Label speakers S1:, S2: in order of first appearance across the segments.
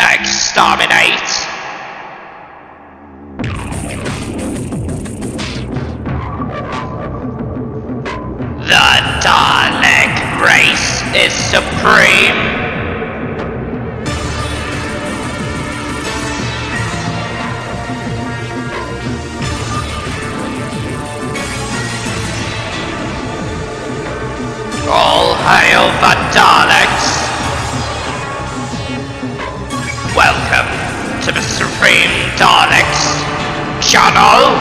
S1: Exterminate! The Dalek race is supreme! Hail the Daleks! Welcome to the Supreme Daleks channel!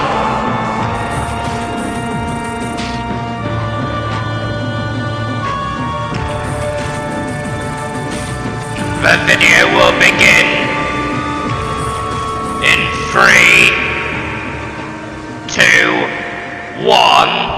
S1: The video will begin in three, two, one.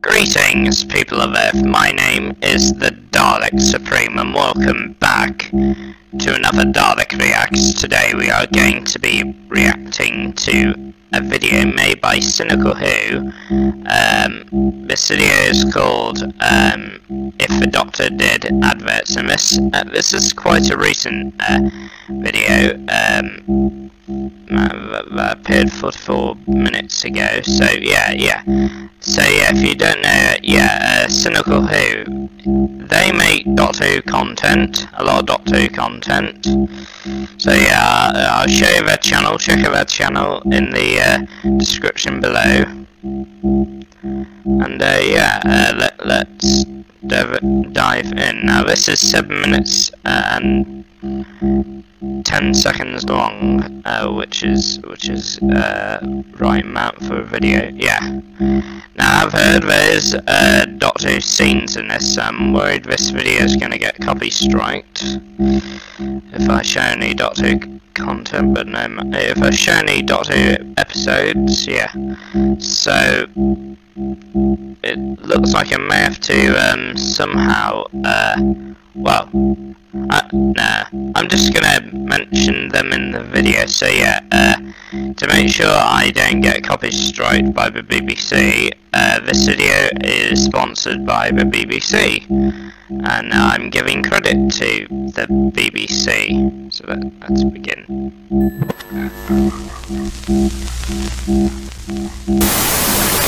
S1: Greetings, people of Earth. My name is the Dalek Supreme, and welcome back to another Dalek Reacts. Today we are going to be reacting to a video made by Cynical Who. Um, this video is called um, If the Doctor Did Adverts, and this, uh, this is quite a recent uh, video. Um, that appeared 44 minutes ago, so yeah, yeah. So yeah, if you don't know, yeah, uh, Cynical Who, they make Doctor Who content, a lot of Doctor content. So yeah, uh, I'll show you their channel, check out our channel in the uh, description below. And uh, yeah, uh, let, let's dive, dive in. Now this is 7 minutes uh, and 10 seconds long, uh, which is which is uh, right amount for a video. Yeah. Now I've heard there's uh, Doctor Who scenes in this. I'm worried this video is going to get copy striked if I show any Doctor Who content, but no. If I show any Doctor episodes, yeah. So it looks like I may have to um, somehow. Uh, well, uh, nah, I'm just gonna mention them in the video, so yeah, uh, to make sure I don't get copy striked by the BBC, uh, this video is sponsored by the BBC, and I'm giving credit to the BBC, so let, let's begin.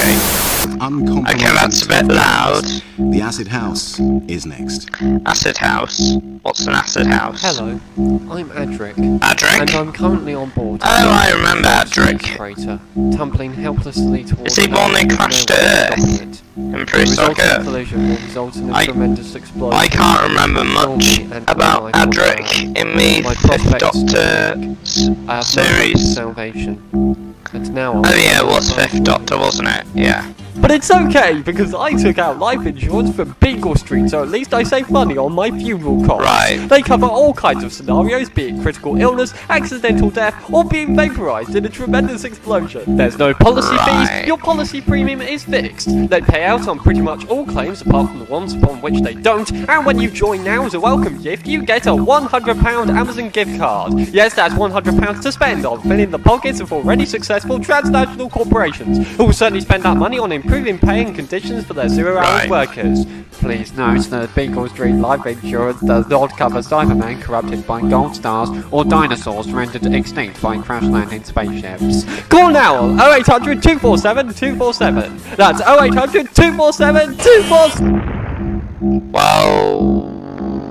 S1: Okay. Okay, that's a bit loud.
S2: The acid house is next.
S1: Acid House. What's an acid house?
S3: Hello, I'm Adric,
S1: Adric?
S3: and I'm currently on board.
S1: Oh, I remember
S3: Adric. Crater, tumbling helplessly towards.
S1: Is he the one that crashed to Earth? In
S3: The
S1: Prehistoric
S3: resulting
S1: Earth?
S3: collision will result in a
S1: I-
S3: tremendous explosion.
S1: I can't remember much
S3: Kill me and
S1: about
S3: my life will
S1: Adric in the Fifth Doctor
S3: I
S1: s-
S3: have no hope of
S1: series.
S3: salvation. And now
S1: Oh yeah, it was Fifth Doctor, wasn't it? Yeah.
S3: But it's okay because I took out life insurance from Beagle Street, so at least I save money on my funeral costs.
S1: Right.
S3: They cover all kinds of scenarios, be it critical illness, accidental death, or being vaporized in a tremendous explosion. There's no policy
S1: Right.
S3: fees. Your policy premium is fixed. They pay out on pretty much all claims apart from the ones upon which they don't. And when you join now as a welcome gift, you get a £100 Amazon gift card. Yes, that's £100 to spend on filling the pockets of already successful transnational corporations who will certainly spend that money on improving pay and conditions for their zero-hours
S1: Right.
S3: workers. Please note that Beagle Street Life Insurance does not cover Cybermen corrupted by gold stars or dinosaurs rendered extinct by crash landing spaceships. Call now on 0800 247 247. That's 0800 247 247.
S1: Well,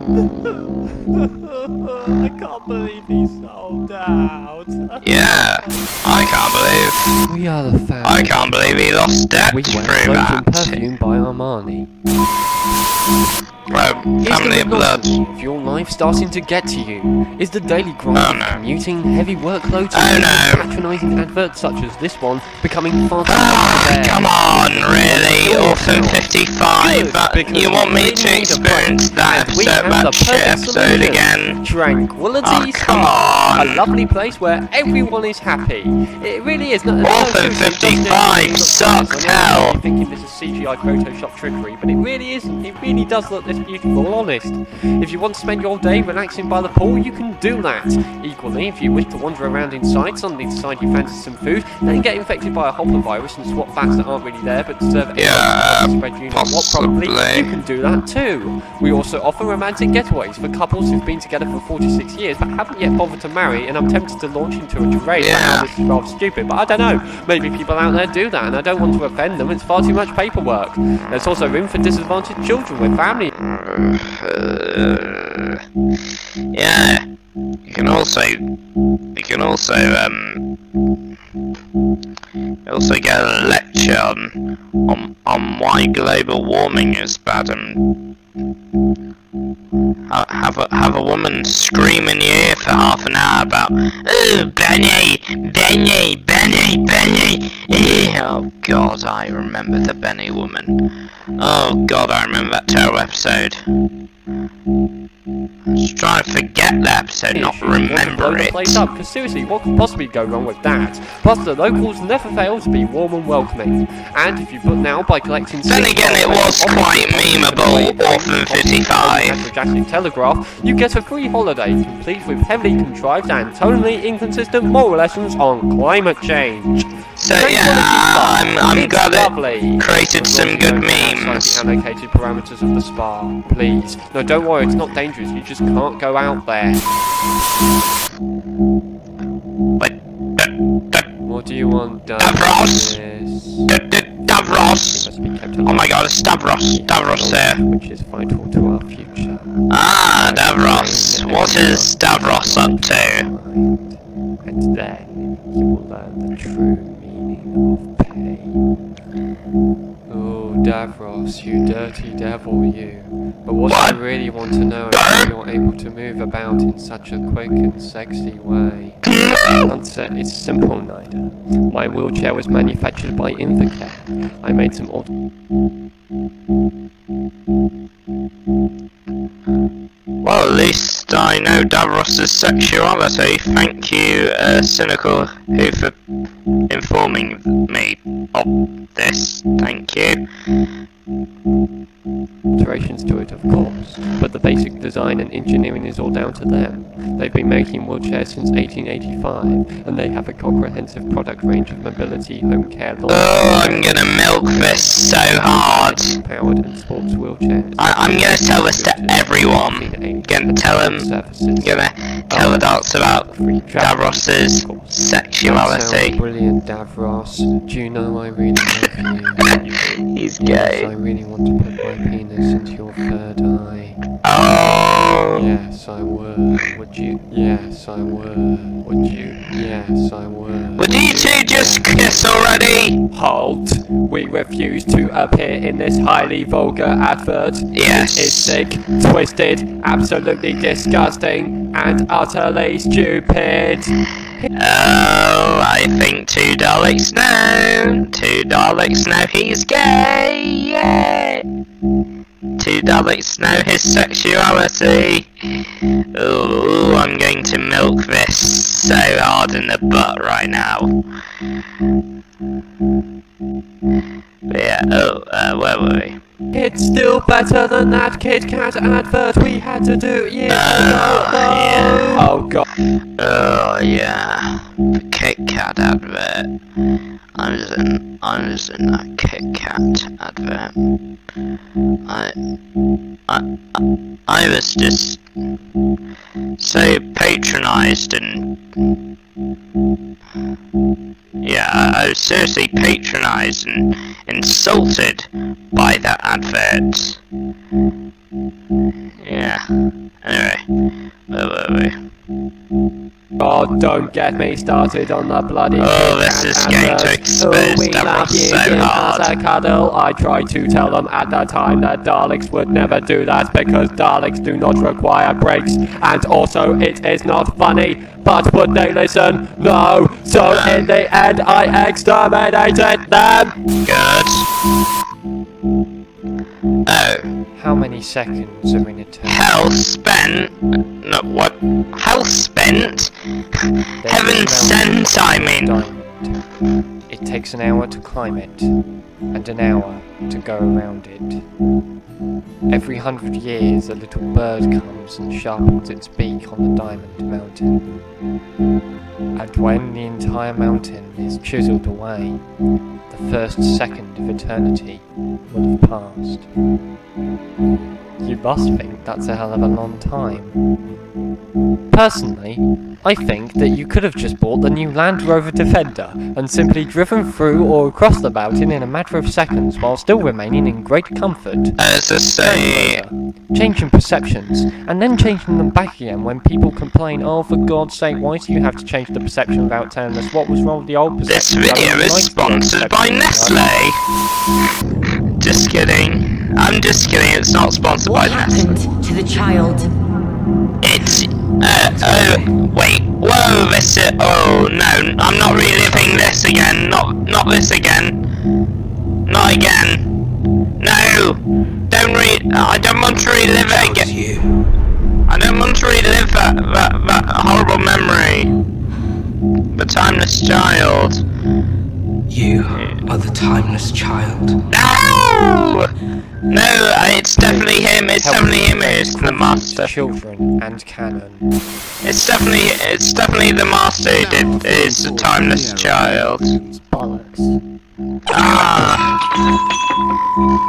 S3: I can't believe he sold out.
S1: yeah, I can't believe.
S3: We are the first.
S1: I can't believe he lost that.
S3: we
S1: through that.
S3: perfume by Armani.
S1: Well, family of blood.
S3: Of your life starting to get to you? Is the daily grind
S1: oh, no.
S3: commuting, heavy workloads,
S1: oh, no.
S3: patronising adverts such as this one becoming far
S1: ah,
S3: too oh,
S1: Come on, really? Also 55,
S3: Good,
S1: you want me to experience that episode, that shit episode again?
S3: Tranquility
S1: oh, come on.
S3: A lovely place where everyone is happy. It really is. Not,
S1: Orphan 55 sucked hell.
S3: I'm thinking this is CGI Photoshop trickery, but it really is. It really does look this beautiful, honest. If you want to spend your day relaxing by the pool, you can do that. Equally, if you wish to wander around inside, suddenly decide you fancy some food, then get infected by a hopper virus and swap bats that aren't really there but deserve
S1: yeah.
S3: spread you know what probably, you can do that too. We also offer romantic getaways for couples who've been together for 46 years but haven't yet bothered to marry, and I'm tempted to launch into a about
S1: Yeah.
S3: this is rather stupid, but I don't know. Maybe people out there do that, and I don't want to offend them. It's far too much paperwork. There's also room for disadvantaged children with family.
S1: Uh, yeah. You can also you can also um also get a lecture on on, on why global warming is bad and have a have a woman scream in your ear for half an hour about oh Benni Benni Benni Benni eh." oh god I remember the Benni woman oh god I remember that terrible episode just trying to forget the episode not
S3: issues. Want to blow
S1: remember it
S3: place up, 'cause seriously, what could possibly go wrong with that? Plus, the locals never fail to be warm and welcoming. And if you put now by collecting.
S1: Then again, it was quite memeable,
S3: top
S1: Orphan 55.
S3: Advertising Telegraph, you get a free holiday complete with heavily contrived and totally inconsistent moral lessons on climate change.
S1: so
S3: Tranquility
S1: yeah I'm, I'm glad it created some good memes
S3: the allocated parameters of the spa, please. No, don't worry, it's not dangerous. You just can't go out there.
S1: uh,
S3: What do you want done?
S1: Davros. Oh my god it's Davros Davros here
S3: Which is vital to our future.
S1: ah Davros what is Davros up to
S3: And then you will learn the true meaning of pain. Oh, Davros, you dirty devil, you. But what, I really want to know is how you're able to move about in such a quick and sexy way. The answer is simple, Nyder. My wheelchair was manufactured by Invacare. I made some odd.
S1: well at least I know Davros's sexuality. Thank you uh, Cynical who for informing me of this. Thank you
S3: alterations to it, of course, but the basic design and engineering is all down to them. They've been making wheelchairs since 1885, and they have a comprehensive product range of mobility, home care, lawn
S1: Oh, I'm gonna milk this so hard.
S3: powered and sports wheelchairs.
S1: I, I'm gonna tell this to everyone. Gonna tell them. Gonna tell adults about Davros's
S3: of course. That
S1: sexuality.
S3: brilliant, Davros. Do you know I really love you?
S1: He's gay.
S3: Really want to put my penis into your third eye.
S1: Oh.
S3: Yes, I would. Would you? Yes, I would. Would you? Yes, I would.
S1: Would you two just kiss already?
S3: Halt! We refuse to appear in this highly vulgar advert.
S1: Yes.
S3: It's sick, twisted, absolutely disgusting, and utterly stupid.
S1: Oh, I think two Daleks know. Two Daleks know he's gay. Yeah. Two Daleks know his sexuality. Oh, I'm going to milk this so hard in the butt right now. But yeah, oh, uh, where were we?
S3: It's still better than that Kit Kat advert we had to do years
S1: Oh,
S3: ago.
S1: yeah.
S3: Oh god.
S1: Oh yeah, the Kit Kat advert. I was in, I was in that Kit Kat advert. I, I, I, I was just so patronised and yeah, I, was seriously patronised and insulted by that advert. Yeah. Anyway, where were we?
S3: God, don't get me started on the bloody.
S1: Oh, this is uh, going to expose
S3: Oh, like you,
S1: so hard.
S3: a cuddle. I tried to tell them at the time that Daleks would never do that because Daleks do not require breaks, and also it is not funny. But would they listen? No. So in the end, I exterminated them.
S1: Good.
S3: How many seconds are in a turn?
S1: hell spent. No, what? Hell spent? Heaven sent, I mean.
S3: Diamond. It takes an hour to climb it. and an hour to go around it. Every hundred years, a little bird comes and sharpens its beak on the diamond mountain. And when the entire mountain is chiseled away, the first second of eternity will have passed. You must think that's a hell of a long time. Personally, I think that you could have just bought the new Land Rover Defender and simply driven through or across the mountain in a matter of seconds while still remaining in great comfort.
S1: As I say,
S3: Changing perceptions, and then changing them back again when people complain, oh for god's sake, why do you have to change the perception without telling us what was wrong with the old perception?
S1: this
S3: perception?
S1: video
S3: I
S1: is
S3: like
S1: sponsored by
S3: perception, right?
S1: Nestle. Just kidding. I'm just kidding, it's not sponsored by
S4: What
S1: Nestle.
S4: happened to the child?
S1: It's, uh, oh, wait, whoa, this is, oh, no, I'm not reliving this again, not, not this again. Not again. No! Don't re- I don't want to relive it again.
S5: you.
S1: I don't want to relive that, that, that horrible memory. The timeless child.
S5: You are the timeless child.
S1: No! No, uh, it's definitely him, it's
S3: Help
S1: definitely him
S3: protect
S1: who's the master.
S3: Children and canon.
S1: It's definitely, it's definitely the master who did, is the timeless child.
S4: Bollocks.
S1: Ah!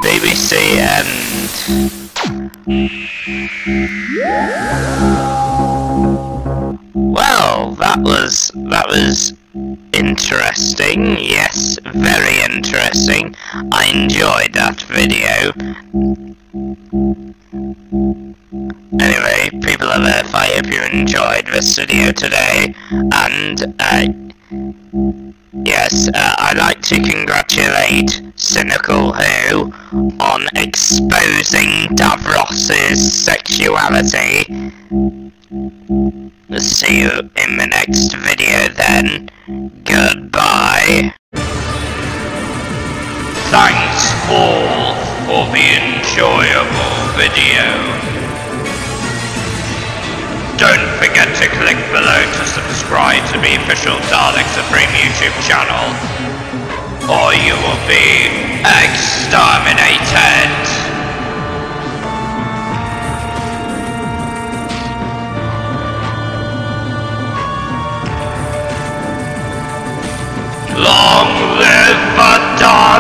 S1: BBC end. That was that was interesting. Yes, very interesting. I enjoyed that video. Anyway, people of Earth, I hope you enjoyed this video today, and uh, Yes, uh, I'd like to congratulate Cynical Who on exposing Davros's sexuality. See you in the next video then. Goodbye. Thanks all for the enjoyable video. Don't forget to click below to subscribe to the official Dalek Supreme YouTube channel, or you will be exterminated! Long live the Dalek!